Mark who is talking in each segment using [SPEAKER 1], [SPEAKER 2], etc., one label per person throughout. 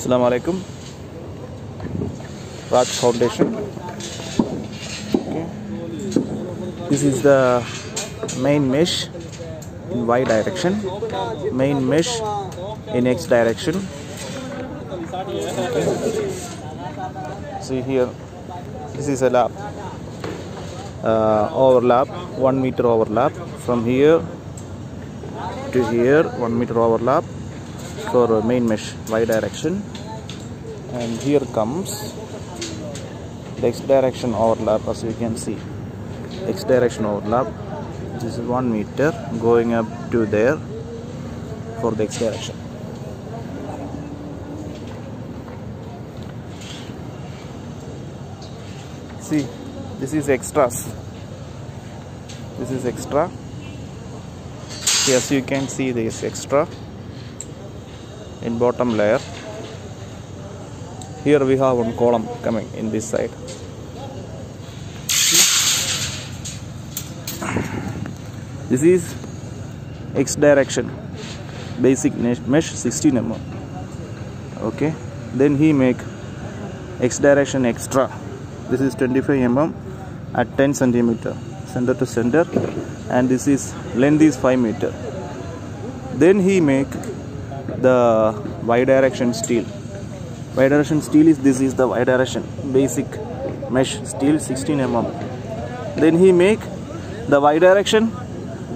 [SPEAKER 1] Assalamu alaikum. Raft Foundation. Okay. This is the main mesh in Y direction, main mesh in X direction. Okay. See here, this is a lap. Uh, overlap, one meter overlap from here to here, one meter overlap for main mesh y direction. And here comes the x direction overlap as you can see. X direction overlap this is one meter going up to there for the x direction. See this is extras. This is extra. Yes you can see this extra in bottom layer. Here we have one column coming in this side. This is x direction. Basic mesh 16 mm. Okay. Then he make x direction extra. This is 25 mm at 10 centimeter center to center. And this is length is 5 meter. Then he make the y direction steel. Y direction steel is this is the y direction basic mesh steel 16 mm. Then he make the y direction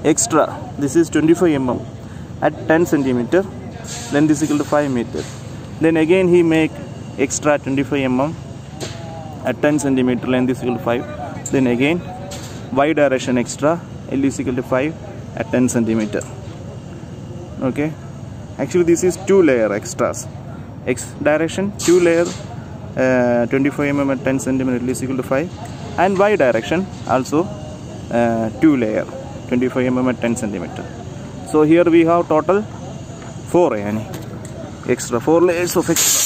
[SPEAKER 1] extra. This is 25 mm at 10 centimeter length is equal to 5 meter. Then again he make extra 25 mm at 10 centimeter length is equal to 5 then again y direction extra l is equal to 5 at 10 centimeter. Okay actually this is two layer extras. X direction two layer uh, 25 mm at 10 centimeter is equal to 5 and y direction also uh, two layer 25 mm at 10 centimeter. So here we have total four yani. Extra four layers of extra